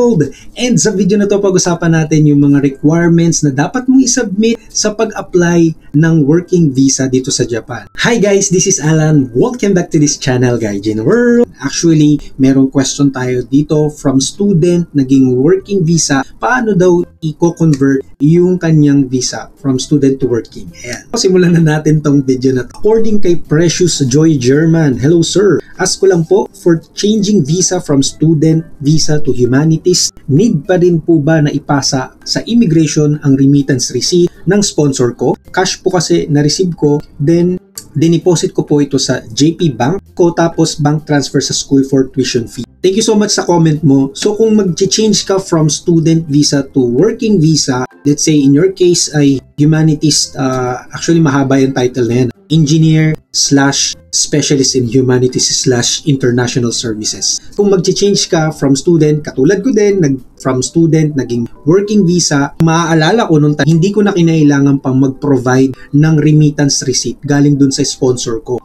world. And sa video na to, pag-usapan natin yung mga requirements na dapat mong isubmit sa pag-apply ng working visa dito sa Japan. Hi guys, this is Alan. Welcome back to this channel, Gaijin World. Actually, merong question tayo dito from student naging working visa. Paano daw i-convert yung kanyang visa from student to working? Ayan. Simulan na natin tong video na to. According kay Precious Joy German, Hello sir, ask ko lang po, for changing visa from student visa to humanities, need pa din po ba na ipasa sa immigration ang remittance receipt ng sponsor ko? Cash po kasi na-receive ko, then diniposit ko po ito sa JP Bank ko tapos bank transfer sa school for tuition fee. Thank you so much sa comment mo. So kung mag-change ka from student visa to working visa, let's say in your case ay humanities, uh, actually mahaba yung title na yan. Engineer slash specialist in humanities slash international services. Kung mag-change ka from student, katulad ko din, nag, from student, naging working visa, maaalala ko nung hindi ko na kinailangan pang mag-provide ng remittance receipt galing dun sa sponsor ko.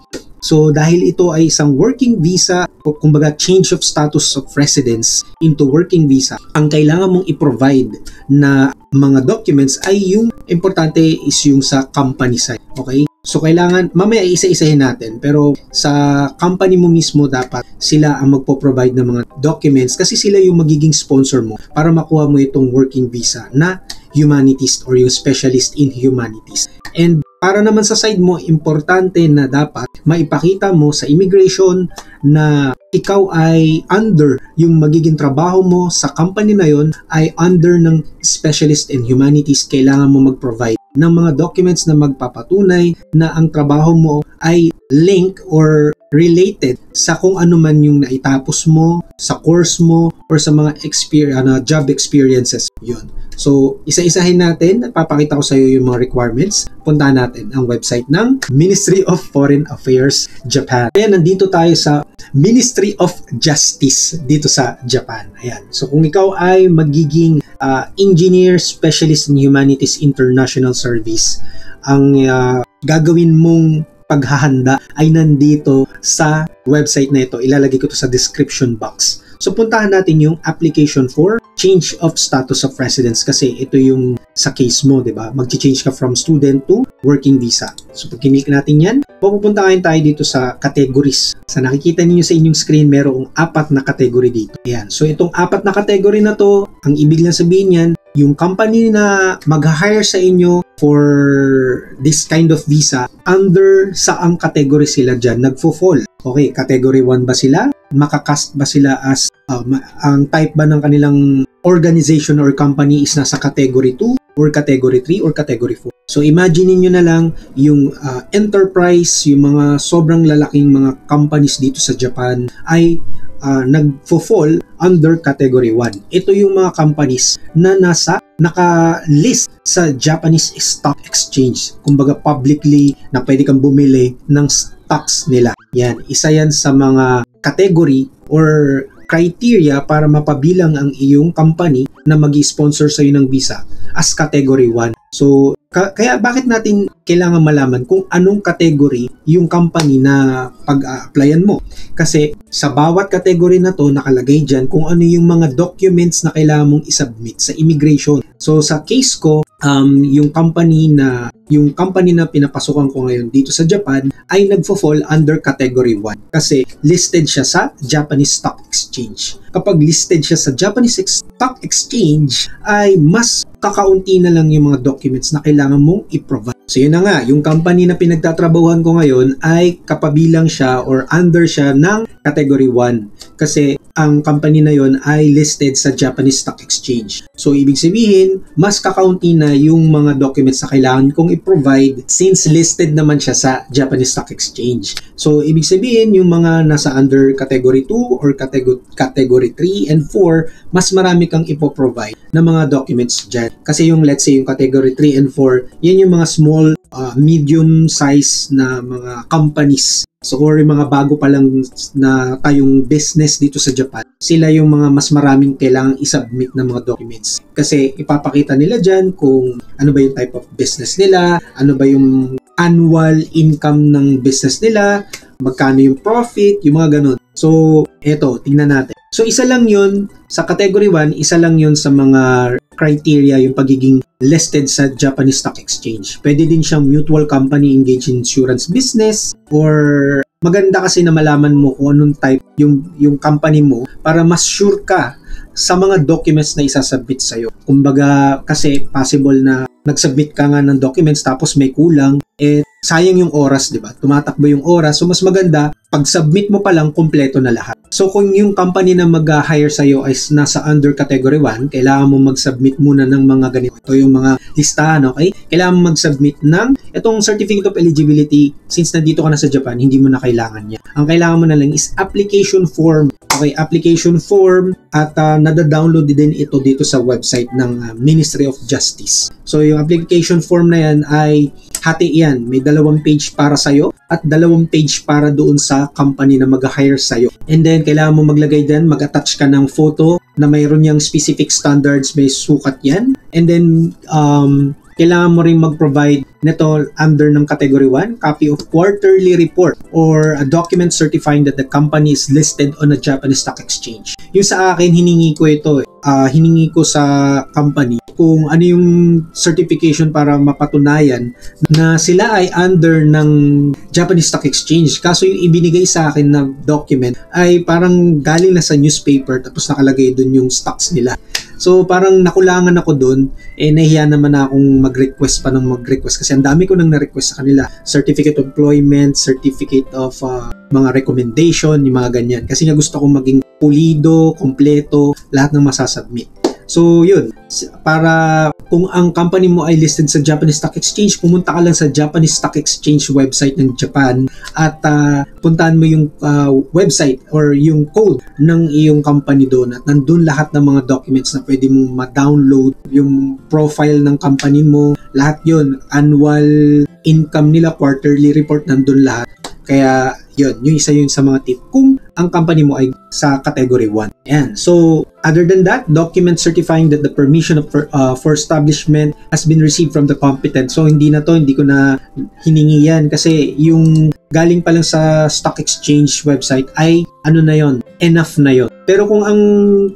So dahil ito ay isang working visa o kumbaga change of status of residence into working visa, ang kailangan mong i-provide na mga documents ay yung importante is yung sa company side. Okay? So kailangan, mamaya isa-isahin natin, pero sa company mo mismo dapat sila ang magpo-provide ng mga documents kasi sila yung magiging sponsor mo para makuha mo itong working visa na humanitist or yung specialist in humanities. And para naman sa side mo, importante na dapat maipakita mo sa immigration na ikaw ay under yung magiging trabaho mo sa company na yon ay under ng specialist in humanities. Kailangan mo mag-provide ng mga documents na magpapatunay na ang trabaho mo ay link or related sa kung ano man yung naitapos mo, sa course mo, or sa mga experience, ano, job experiences. Yun. So, isa-isahin natin at papakita ko sa iyo yung mga requirements. Puntahan natin ang website ng Ministry of Foreign Affairs Japan. Ayan, nandito tayo sa Ministry of Justice dito sa Japan. Ayan. So, kung ikaw ay magiging uh, Engineer Specialist in Humanities International Service, ang uh, gagawin mong paghahanda ay nandito sa website na ito. Ilalagay ko to sa description box. So puntahan natin yung application for change of status of residence kasi ito yung sa case mo, 'di ba? Magchi-change ka from student to working visa. So pag kinik natin 'yan, pupuntahan tayo dito sa categories. Sa nakikita niyo sa inyong screen, merong apat na category dito. Ayan. So itong apat na category na to, ang ibig lang sabihin niyan, yung company na mag-hire sa inyo for this kind of visa, under saang category sila dyan nagfo-fall. Okay, category 1 ba sila? Makakast ba sila as uh, ang type ba ng kanilang organization or company is nasa category 2 or category 3 or category 4. So imagine niyo na lang yung uh, enterprise, yung mga sobrang lalaking mga companies dito sa Japan ay uh, nagfo-fall under category 1. Ito yung mga companies na nasa naka-list sa Japanese Stock Exchange. Kumbaga publicly na pwede kang bumili ng stocks nila. Yan, isa yan sa mga category or criteria para mapabilang ang iyong company na mag-sponsor sa iyo ng visa as category 1. So, ka- kaya bakit natin kailangan malaman kung anong category yung company na pag-applyan mo? Kasi sa bawat category na to nakalagay dyan kung ano yung mga documents na kailangan mong isubmit sa immigration. So sa case ko, um, yung company na yung company na pinapasukan ko ngayon dito sa Japan ay nagfo-fall under category 1 kasi listed siya sa Japanese Stock Exchange. Kapag listed siya sa Japanese Stock Exchange ay mas kakaunti na lang yung mga documents na kailangan mong i-provide. So yun na nga, yung company na pinagtatrabahuhan ko ngayon ay kapabilang siya or under siya ng category 1 kasi ang company na yon ay listed sa Japanese Stock Exchange. So, ibig sabihin, mas kakaunti na yung mga documents na kailangan kong i-provide since listed naman siya sa Japanese Stock Exchange. So, ibig sabihin, yung mga nasa under category 2 or category, category 3 and 4, mas marami kang ipoprovide na mga documents dyan. Kasi yung, let's say, yung category 3 and 4, yan yung mga small, uh, medium size na mga companies So or yung mga bago pa lang na tayong business dito sa Japan, sila yung mga mas maraming kailangang isubmit na mga documents. Kasi ipapakita nila dyan kung ano ba yung type of business nila, ano ba yung annual income ng business nila, magkano yung profit, yung mga ganun. So, eto, tingnan natin. So isa lang yun, sa category 1, isa lang yun sa mga criteria yung pagiging listed sa Japanese Stock Exchange. Pwede din siyang mutual company engaged in insurance business or maganda kasi na malaman mo kung anong type yung, yung company mo para mas sure ka sa mga documents na isasubmit sa'yo. Kumbaga, kasi possible na nag-submit ka nga ng documents tapos may kulang, eh sayang yung oras, di ba? Tumatakbo yung oras. So mas maganda, pag-submit mo pa lang, kompleto na lahat. So kung yung company na mag-hire sa'yo ay nasa under category 1, kailangan mo mag-submit muna ng mga ganito. Ito yung mga listahan, okay? Kailangan mo mag-submit ng itong certificate of eligibility. Since nandito ka na sa Japan, hindi mo na kailangan niya. Ang kailangan mo na lang is application form. Okay, application form at uh, nada-download din ito dito sa website ng uh, Ministry of Justice. So yung application form na yan ay hati yan. May dalawang page para sa'yo at dalawang page para doon sa company na mag-hire sa'yo. And then, kailangan mo maglagay din, mag-attach ka ng photo na mayroon yung specific standards, may sukat yan. And then, um, kailangan mo rin mag-provide nito under ng category 1, copy of quarterly report or a document certifying that the company is listed on a Japanese stock exchange. Yung sa akin, hiningi ko ito. Uh, hiningi ko sa company kung ano yung certification para mapatunayan na sila ay under ng Japanese Stock Exchange. Kaso yung ibinigay sa akin na document ay parang galing na sa newspaper tapos nakalagay doon yung stocks nila. So parang nakulangan ako doon, eh nahiya naman na akong mag-request pa ng mag-request kasi ang dami ko nang na-request sa kanila. Certificate of Employment, Certificate of uh, mga recommendation, yung mga ganyan. Kasi nga gusto kong maging pulido, kompleto, lahat ng masasubmit. So yun, para kung ang company mo ay listed sa Japanese Stock Exchange, pumunta ka lang sa Japanese Stock Exchange website ng Japan at uh, puntahan mo yung uh, website or yung code ng iyong company doon at nandun lahat ng mga documents na pwede mong ma-download yung profile ng company mo, lahat yon annual income nila, quarterly report, nandun lahat. Kaya, yun, yung isa yun sa mga tip. Kung ang company mo ay sa category 1. Yan. So, other than that, document certifying that the permission of, uh, for establishment has been received from the competent. So, hindi na to, hindi ko na hiningi yan kasi yung galing pa lang sa stock exchange website ay ano na yon enough na yon pero kung ang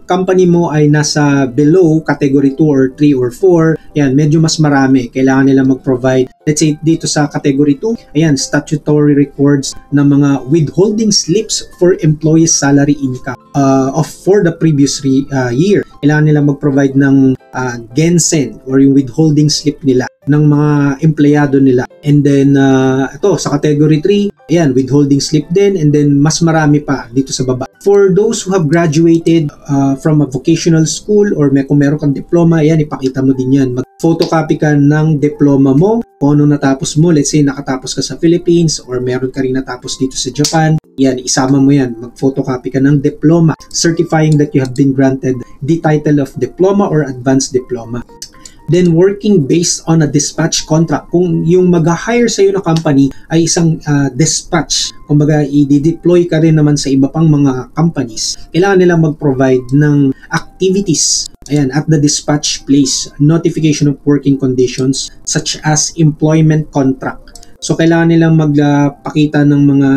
company mo ay nasa below category 2 or 3 or 4, yan, medyo mas marami. Kailangan nila mag-provide, let's say dito sa category 2, ayan, statutory records ng mga withholding slips for employees salary income uh, of for the previous re, uh, year. Kailangan nila mag-provide ng uh, gensen or yung withholding slip nila ng mga empleyado nila. And then, uh, ito, sa category 3, ayan, withholding slip din. And then, mas marami pa dito sa baba. For those who have graduated uh, from a vocational school or may, kung meron kang diploma, ayan, ipakita mo din yan. Mag-photocopy ka ng diploma mo kung ano natapos mo. Let's say, nakatapos ka sa Philippines or meron ka rin natapos dito sa Japan. Yan, isama mo yan. Mag-photocopy ka ng diploma certifying that you have been granted the title of diploma or advanced diploma then working based on a dispatch contract. Kung yung mag-hire sa iyo na company ay isang uh, dispatch, kumbaga i-deploy ka rin naman sa iba pang mga companies, kailangan nilang mag-provide ng activities Ayan, at the dispatch place, notification of working conditions such as employment contract. So, kailangan nilang magpakita ng mga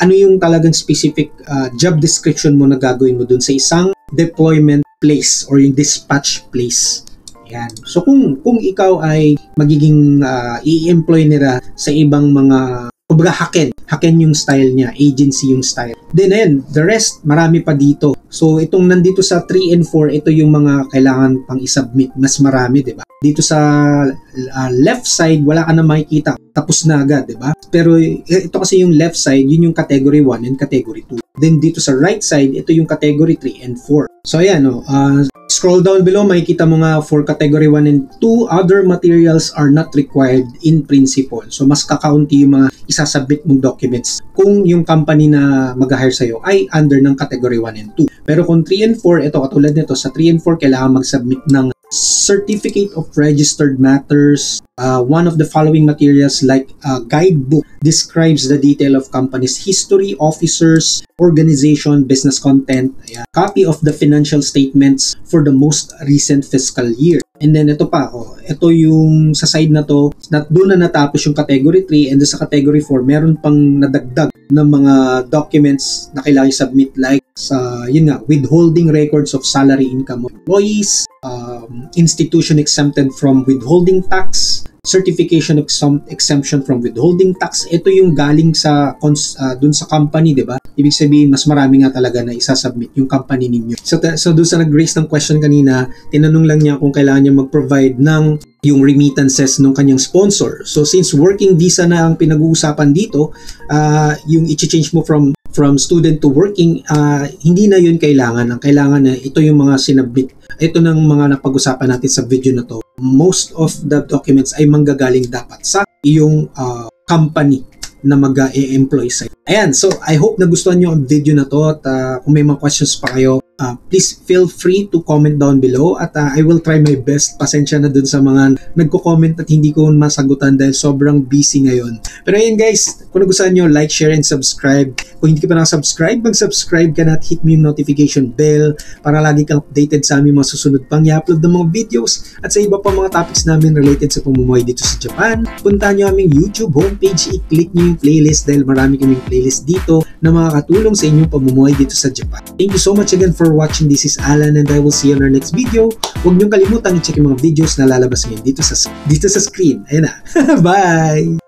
ano yung talagang specific uh, job description mo na gagawin mo dun sa isang deployment place or yung dispatch place. Yan. So kung kung ikaw ay magiging uh, i-employ nila sa ibang mga kumbaga haken, haken yung style niya, agency yung style. Then ayun, the rest marami pa dito. So itong nandito sa 3 and 4, ito yung mga kailangan pang i-submit, mas marami, 'di ba? Dito sa uh, left side wala ka na makikita, tapos na agad, 'di ba? Pero ito kasi yung left side, yun yung category 1 and category 2. Then dito sa right side, ito yung category 3 and 4. So ayan, no, uh, Scroll down below, makikita mo nga for category 1 and 2, other materials are not required in principle. So, mas kakaunti yung mga isasubmit mong documents kung yung company na mag-hire sa'yo ay under ng category 1 and 2. Pero kung 3 and 4, ito katulad nito, sa 3 and 4, kailangan mag-submit ng certificate of registered matters. Uh, one of the following materials like a guidebook describes the detail of company's history, officers, organization, business content, ayan. copy of the financial statements for the most recent fiscal year. And then ito pa, oh, ito yung sa side na to, na doon na natapos yung category 3 and sa category 4, meron pang nadagdag ng mga documents na kailangan submit like sa, yun nga, withholding records of salary income of employees, um, institution exempted from withholding tax, certification of some exemption from withholding tax. Ito yung galing sa cons, uh, dun sa company, 'di ba? Ibig sabihin mas marami nga talaga na isasubmit yung company ninyo. So so dun sa nag-raise ng question kanina, tinanong lang niya kung kailangan niya mag-provide ng yung remittances ng kanyang sponsor. So since working visa na ang pinag-uusapan dito, uh, yung i-change mo from from student to working, uh, hindi na yun kailangan. Ang kailangan na ito yung mga sinabit. Ito ng mga napag-usapan natin sa video na to. Most of the documents ay manggagaling dapat sa iyong uh, company na mag-e-employ sa Ayan, so I hope nagustuhan nyo ang video na to at uh, kung may mga questions pa kayo, uh, please feel free to comment down below at uh, I will try my best. Pasensya na dun sa mga nagko-comment at hindi ko masagutan dahil sobrang busy ngayon. Pero ayun guys, kung nagustuhan nyo, like, share, and subscribe. Kung hindi ka pa nakasubscribe, mag-subscribe ka na at hit mo yung notification bell para lagi kang updated sa aming mga susunod pang i-upload ng mga videos at sa iba pa mga topics namin related sa pamumuhay dito sa Japan. Puntahan nyo aming YouTube homepage, i-click nyo yung playlist dahil marami kaming playlist dito na makakatulong sa inyong pamumuhay dito sa Japan. Thank you so much again for watching. This is Alan and I will see you on our next video. Huwag niyong kalimutan i-check yung mga videos na lalabas ngayon dito sa, dito sa screen. Ayan na. Bye!